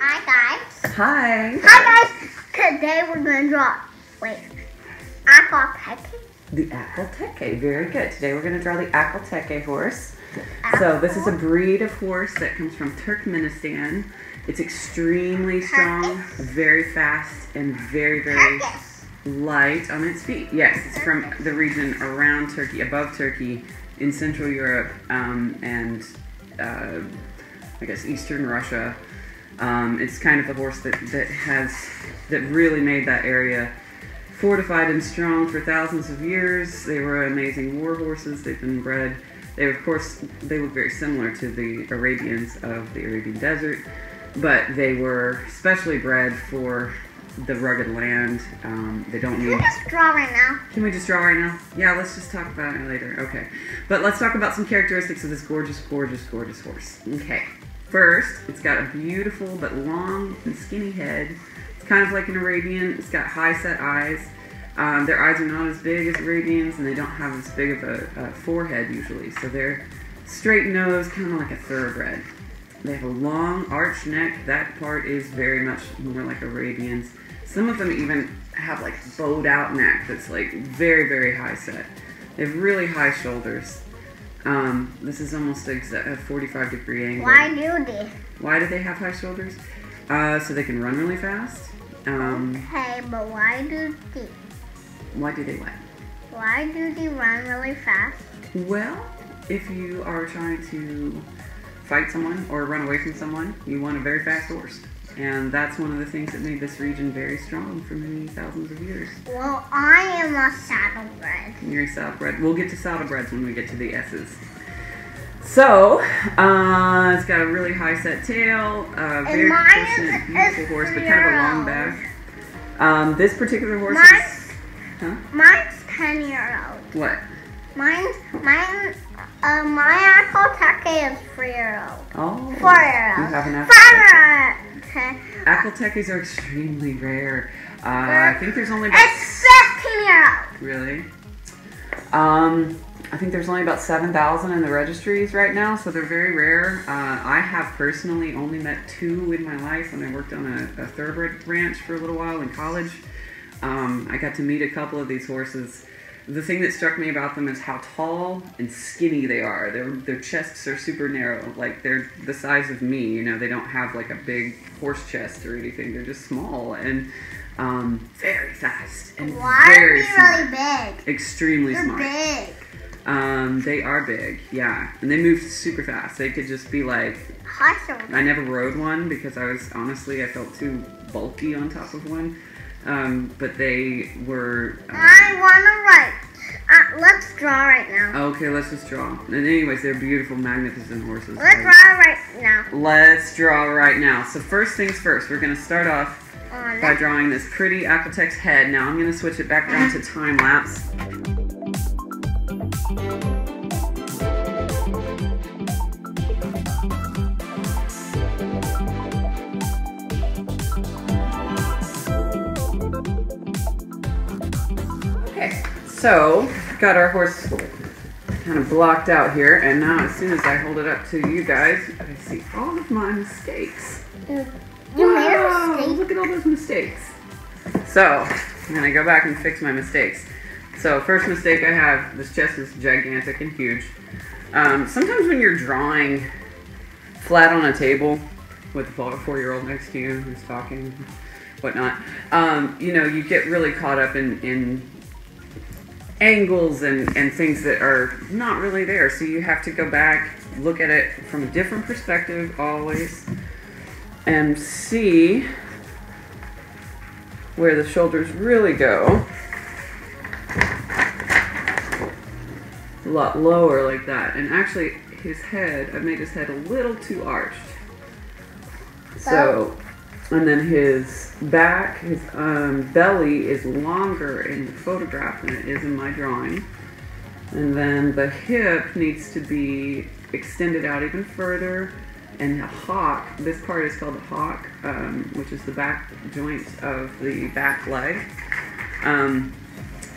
Hi guys. Hi. Hi guys. Today we're gonna draw. Wait. Aquateke. The Akhal-Teke. Very good. Today we're going to draw the Akhal-Teke horse. So this is a breed of horse that comes from Turkmenistan. It's extremely strong, very fast, and very, very light on its feet. Yes, it's from the region around Turkey, above Turkey, in Central Europe, um, and uh, I guess Eastern Russia. Um, it's kind of the horse that, that has that really made that area fortified and strong for thousands of years. They were amazing war horses. They've been bred. They, of course, they look very similar to the Arabians of the Arabian desert, but they were specially bred for the rugged land. Um, they don't Can need. we just draw right now? Can we just draw right now? Yeah, let's just talk about it later. Okay. But let's talk about some characteristics of this gorgeous, gorgeous, gorgeous horse. Okay. First, it's got a beautiful but long and skinny head. It's kind of like an Arabian. It's got high set eyes. Um, their eyes are not as big as Arabians, and they don't have as big of a, a forehead usually. So they're straight nose, kind of like a thoroughbred. They have a long arched neck. That part is very much more like Arabians. Some of them even have like bowed out neck that's like very, very high set. They have really high shoulders. Um, this is almost a 45 degree angle. Why do they? Why do they have high shoulders? Uh, so they can run really fast. Um, Okay, but why do they? why do they what? Why do they run really fast? Well, if you are trying to fight someone or run away from someone, you want a very fast horse. And that's one of the things that made this region very strong for many thousands of years. Well, I am a saddlebred. You're a saddlebred. We'll get to saddlebreds when we get to the S's. So, uh, it's got a really high set tail, uh, very proportionate, beautiful is horse, but kind of a long back. Um, this particular horse Mine- is. Huh? Mine's ten year old. What? Mine's mine. Uh, my Aquateke is three year old. Oh. Four year old. You have an Five year old. Akhal-Tekes are extremely rare. Uh, I think there's only about It's fifteen year old. really. Um, I think there's only about seven thousand in the registries right now, so they're very rare. Uh, I have personally only met two in my life when I worked on a, a thoroughbred ranch for a little while in college. Um, I got to meet a couple of these horses. The thing that struck me about them is how tall and skinny they are. Their their chests are super narrow, like they're the size of me. You know, they don't have like a big horse chest or anything. They're just small and um, very fast and Why very smart. really big? Extremely They're smart. big. Um, they are big, yeah, and they move super fast. They could just be like, Awesome. I never rode one because I was honestly I felt too bulky on top of one. Um, but they were. Uh, I wanna write. Uh, let's draw right now. okay, let's just draw. And anyways, they're beautiful, magnificent horses. Let's draw right now. Let's draw right now. So first things first, we're gonna start off by drawing this pretty Akhal-Teke's head. Now I'm gonna switch it back down to time lapse. So got our horse kind of blocked out here, and now as soon as I hold it up to you guys, I see all of my mistakes. You Wow, mistake. Look at all those mistakes. So, I'm gonna go back and fix my mistakes. So, first mistake I have, this chest is gigantic and huge. Um, sometimes when you're drawing flat on a table with a four-year-old next to you who's talking, whatnot, um, you know, you get really caught up in, in angles and, and things that are not really there. So you have to go back, look at it from a different perspective always, and see where the shoulders really go. A lot lower like that. And actually, his head, I've made his head a little too arched. So, and then his back, his um, belly is longer in the photograph than it is in my drawing. And then the hip needs to be extended out even further. And the hock, this part is called the hock, um, which is the back joint of the back leg. Um,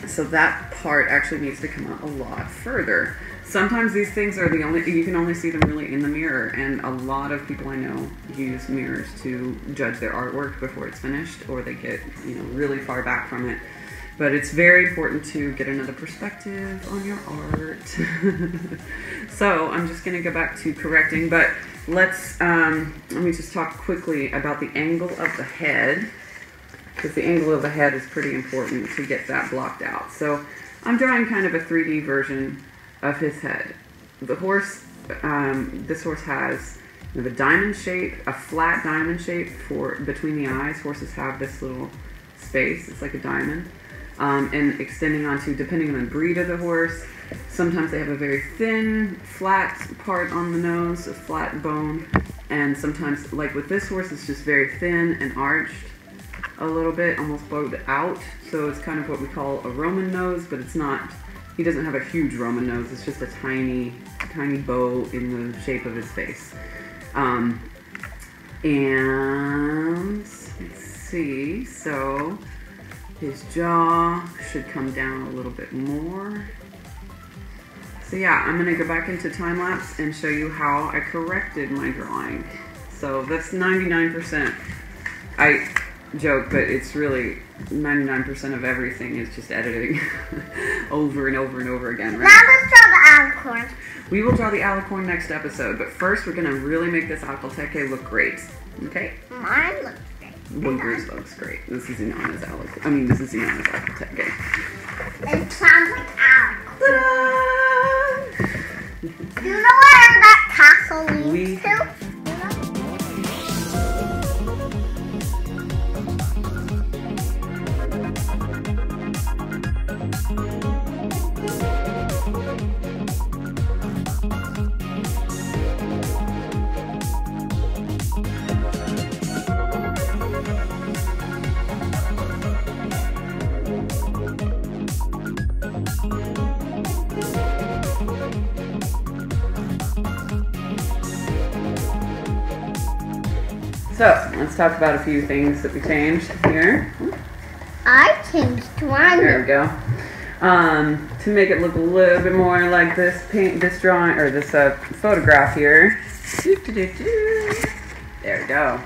so that part actually needs to come out a lot further. Sometimes these things are the only you can only see them really in the mirror and a lot of people i know use mirrors to judge their artwork before it's finished or they get you know really far back from it. But it's very important to get another perspective on your art. So i'm just going to go back to correcting but let's um, let me just talk quickly about the angle of the head because the angle of the head is pretty important to get that blocked out. So i'm drawing kind of a 3d version of his head. The horse, um, this horse has know, the diamond shape, a flat diamond shape for between the eyes. Horses have this little space. It's like a diamond, um, and extending onto depending on the breed of the horse. Sometimes they have a very thin, flat part on the nose, a flat bone, and sometimes, like with this horse, it's just very thin and arched a little bit, almost bowed out. So it's kind of what we call a Roman nose, but it's not he doesn't have a huge Roman nose. It's just a tiny, tiny bow in the shape of his face. Um, and let's see. So his jaw should come down a little bit more. So yeah, I'm gonna go back into time lapse and show you how I corrected my drawing. So that's 99%. I joke, but it's really 99% of everything is just editing over and over and over again, right? Now let's draw the alicorn. We will draw the alicorn next episode, but first we're going to really make this Akhal-Teke look great. Okay? Mine looks great. Yours looks great. This is Inana's alicorn. I mean, this is Inana's Akhal-Teke. It sounds like alicorn. Do you know where that castle leads We- to? So, let's talk about a few things that we changed here. I changed one. There we go. Um, to make it look a little bit more like this paint, this drawing, or this uh, photograph here. There we go.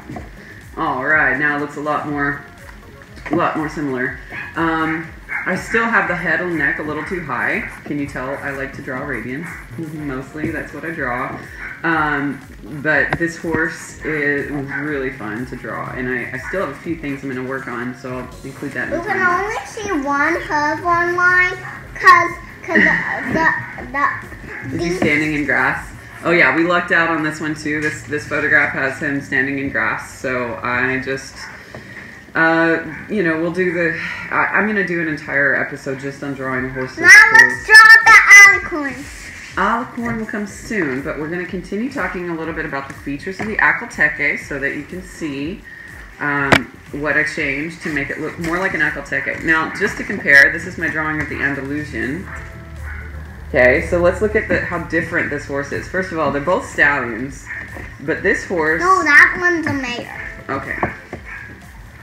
All right, now it looks a lot more, a lot more similar. Um, I still have the head and neck a little too high. Can you tell I like to draw Arabians? Mostly, that's what I draw. Um, but this horse is was really fun to draw, and I, I still have a few things I'm going to work on, so I'll include that in the can only see one hoof online because cause the, the, Is he standing in grass? Oh yeah, we lucked out on this one too. This this photograph has him standing in grass, so I just, uh, you know, we'll do the. I, I'm gonna do an entire episode just on drawing horses. now let's draw the alicorn. Alicorn will come soon, but we're going to continue talking a little bit about the features of the Akhal-Teke so that you can see um, what I changed to make it look more like an Akhal-Teke. Now, just to compare, this is my drawing of the Andalusian. Okay, so let's look at the, how different this horse is. First of all, they're both stallions, but this horse. No, that one's a mayor. Okay.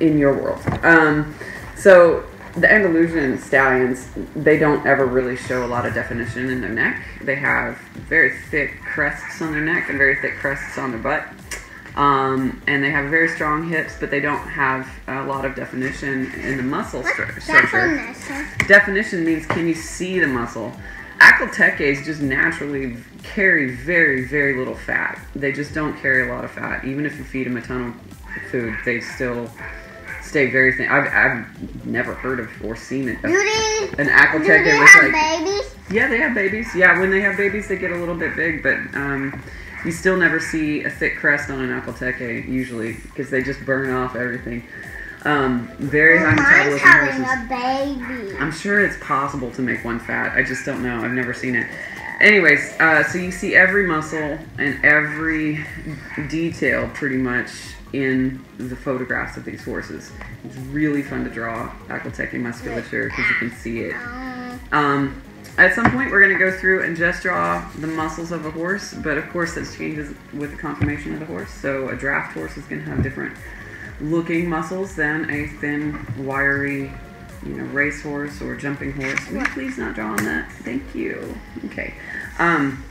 In your world. Um, so the Andalusian stallions, they don't ever really show a lot of definition in their neck. They have very thick crests on their neck and very thick crests on their butt. Um, and they have very strong hips, but they don't have a lot of definition in the muscle stru- structure. definition? Definition means can you see the muscle? Akhal-Tekes just naturally carry very, very little fat. They just don't carry a lot of fat. Even if you feed them a ton of food, they still stay very thin. I've, I've never heard of or seen it. An do Akhal-Teke they was have like, babies? yeah, they have babies. Yeah, when they have babies, they get a little bit big, but um, you still never see a thick crest on an Akhal-Teke usually because they just burn off everything. Um, very high Well, mine's metabolism having horses. a baby. I'm sure it's possible to make one fat. I just don't know. I've never seen it. Anyways, uh, so you see every muscle and every detail pretty much in the photographs of these horses. It's really fun to draw Akhal-Teke musculature because you can see it. Um, Um, at some point, we're going to go through and just draw the muscles of a horse, but of course, that changes with the conformation of the horse. So, a draft horse is going to have different looking muscles than a thin, wiry you know, racehorse or jumping horse. Will you please not draw on that? Thank you. Okay. Um,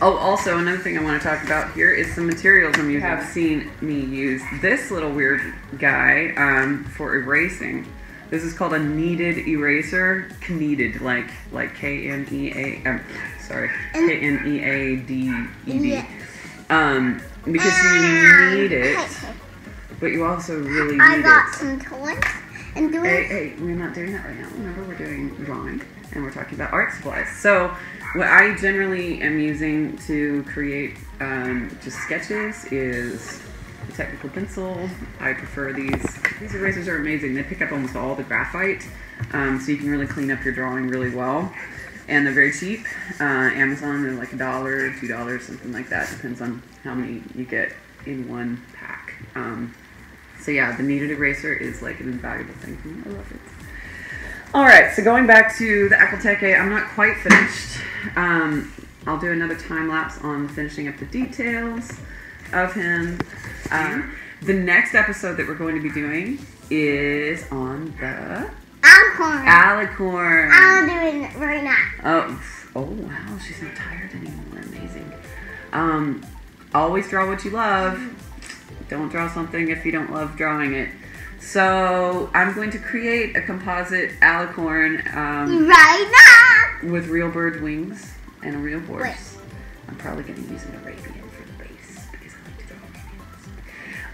oh, also another thing I want to talk about here is some materials I'm using. You have seen me use this little weird guy um, for erasing. This is called a kneaded eraser. Kneaded, like like K N E A. Um, sorry, K N E A D E D. Um, because you need it, but you also really need it. I got some toys and doing. Hey, hey, we're not doing that right now. Remember, we're doing drawing and we're talking about art supplies. So, what I generally am using to create um, just sketches is a technical pencil. I prefer these. These erasers are amazing. They pick up almost all the graphite, um, so you can really clean up your drawing really well. And they're very cheap. Uh, Amazon, they're like a dollar, two dollars, something like that. Depends on how many you get in one pack. Um, so yeah, the kneaded eraser is like an invaluable thing for me. I love it. All right, so going back to the Akhal-Teke, I'm not quite finished. Um, I'll do another time lapse on finishing up the details of him. Um, the next episode that we're going to be doing is on the Alcorn. alicorn. I'm doing it right now. Oh, oh wow, she's not tired anymore. Amazing. Um, always draw what you love. Don't draw something if you don't love drawing it. So I'm going to create a composite alicorn um, Right now. with real bird wings and a real horse. Wait. I'm probably going to use an Arabian for the base because I like to draw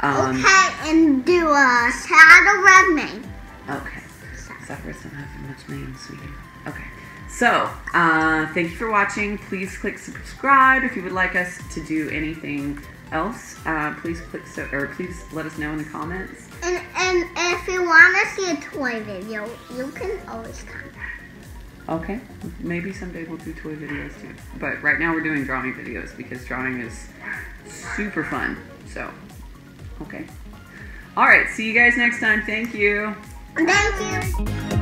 Arabians. Um, okay, and do a shadow red name. Okay. Zephyrs don't have much names, sweetie. Okay. So, uh, thank you for watching. Please click subscribe if you would like us to do anything else. Uh, please click so, or please let us know in the comments. And and if you want to see a toy video, you can always contact. Okay. Maybe someday we'll do toy videos too. But right now we're doing drawing videos because drawing is super fun. So, okay. All right. See you guys next time. Thank you. Thank you.